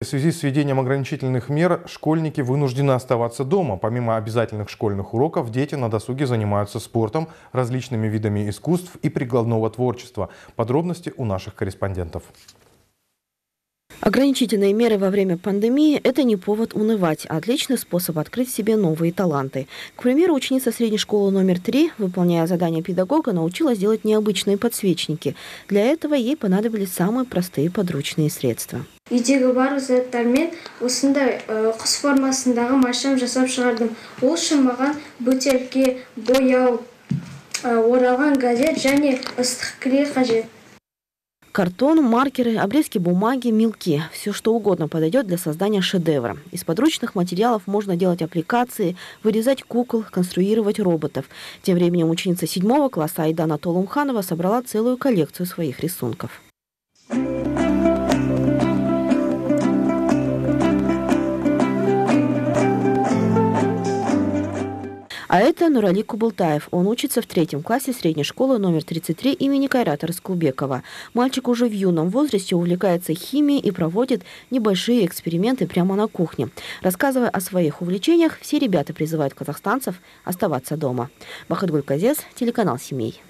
В связи с введением ограничительных мер школьники вынуждены оставаться дома. Помимо обязательных школьных уроков, дети на досуге занимаются спортом, различными видами искусств и прикладного творчества. Подробности у наших корреспондентов. Ограничительные меры во время пандемии – это не повод унывать, а отличный способ открыть себе новые таланты. К примеру, ученица средней школы номер три, выполняя задание педагога, научилась делать необычные подсвечники. Для этого ей понадобились самые простые подручные средства. үйдегі барлық заттармен осындай құс формасындағы машина жасап шығардым ол үшін маған бөтелке бояу оралған газет және ыстық клей қажет Картон, маркеры, обрезки бумаги, мелки – все что угодно подойдет для создания шедевра. Из подручных материалов можно делать аппликации, вырезать кукол, конструировать роботов. Тем временем ученица седьмого класса Айдана Толумханова собрала целую коллекцию своих рисунков. А это Нурали Кубултаев. Он учится в третьем классе средней школы номер 33 имени Кайрата Раскулбекова. Мальчик уже в юном возрасте увлекается химией и проводит небольшие эксперименты прямо на кухне. Рассказывая о своих увлечениях, все ребята призывают казахстанцев оставаться дома. Бахадгуль Казес, телеканал «Семей».